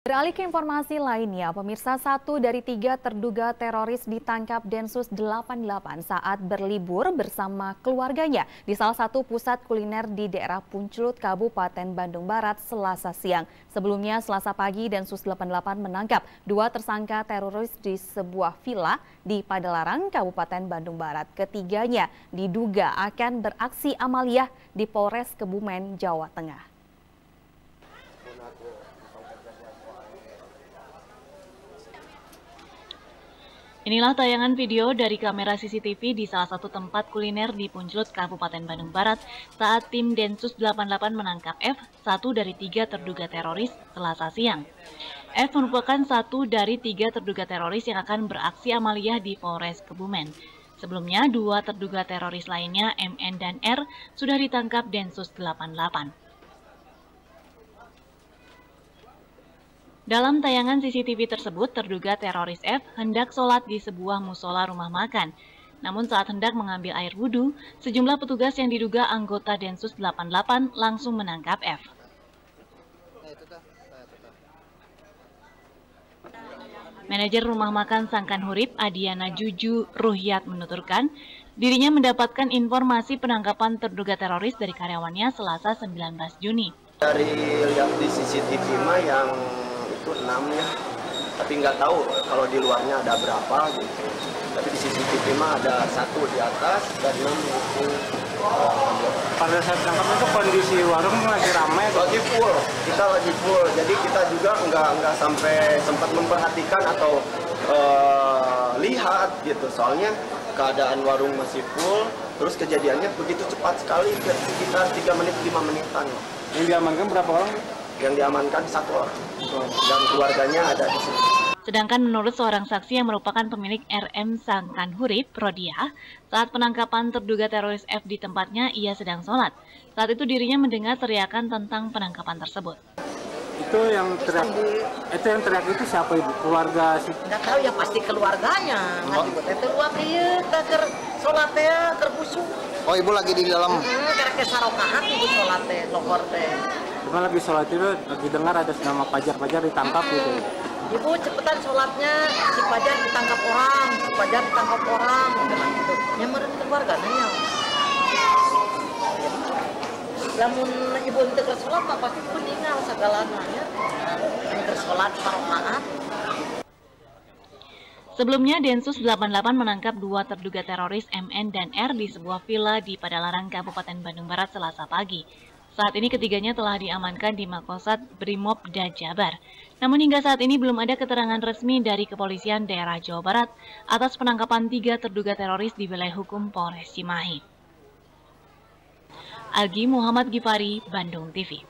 Beralih ke informasi lainnya, pemirsa satu dari tiga terduga teroris ditangkap Densus 88 saat berlibur bersama keluarganya di salah satu pusat kuliner di daerah Punculut, Kabupaten Bandung Barat, Selasa siang. Sebelumnya, Selasa pagi, Densus 88 menangkap dua tersangka teroris di sebuah villa di Padalarang, Kabupaten Bandung Barat. Ketiganya diduga akan beraksi amaliyah di Polres Kebumen, Jawa Tengah. Inilah tayangan video dari kamera CCTV di salah satu tempat kuliner di Puncelut, Kabupaten Bandung Barat saat tim Densus 88 menangkap F, satu dari tiga terduga teroris, selasa siang. F merupakan satu dari tiga terduga teroris yang akan beraksi amaliyah di Polres Kebumen. Sebelumnya, dua terduga teroris lainnya, MN dan R, sudah ditangkap Densus 88. Dalam tayangan CCTV tersebut, terduga teroris F hendak sholat di sebuah musola rumah makan. Namun saat hendak mengambil air wudhu, sejumlah petugas yang diduga anggota Densus 88 langsung menangkap F. Manajer rumah makan Sangkan Hurip, Adiana Juju Ruhyat menuturkan, dirinya mendapatkan informasi penangkapan terduga teroris dari karyawannya selasa 19 Juni. Dari lihat di CCTV yang itu enam ya tapi nggak tahu kalau di luarnya ada berapa gitu. Tapi di CCTV mah ada satu di atas dan enam itu pada saat tangkap itu kondisi warung lagi ramai lagi full. Kita lagi full. Jadi kita juga nggak nggak sampai sempat memperhatikan atau uh, lihat gitu. Soalnya keadaan warung masih full terus kejadiannya begitu cepat sekali sekitar 3 menit 5 menitan. Yang diamankan berapa orang yang diamankan satu orang dan keluarganya ada di sini. Sedangkan menurut seorang saksi yang merupakan pemilik RM Sangkan Hurip, Rodia, saat penangkapan terduga teroris F di tempatnya, ia sedang sholat. Saat itu dirinya mendengar teriakan tentang penangkapan tersebut. Itu yang teriak, itu yang teriak itu siapa ibu? Keluarga si? Nggak tahu ya pasti keluarganya. Nggak juga teh keluar iya, ker sholat teh, ker Oh ibu lagi di dalam? Hmm, karena ke sarokahan ibu sholat teh, lohor teh. Cuma lagi sholat itu lagi dengar ada nama pajar-pajar ditangkap gitu. Ibu cepetan sholatnya, si pajar ditangkap orang, si pajar ditangkap orang, gitu. Nyamarin keluarganya. Namun ibu untuk ke sholat mah pasti meninggal segalanya ya. Yang sholat parokaat. Sebelumnya, Densus 88 menangkap dua terduga teroris MN dan R di sebuah villa di Padalarang, Kabupaten Bandung Barat selasa pagi. Saat ini ketiganya telah diamankan di Makosat Brimob dan Jabar. Namun hingga saat ini belum ada keterangan resmi dari kepolisian daerah Jawa Barat atas penangkapan tiga terduga teroris di wilayah hukum Polres Cimahi. Algi Muhammad Gifari, Bandung TV.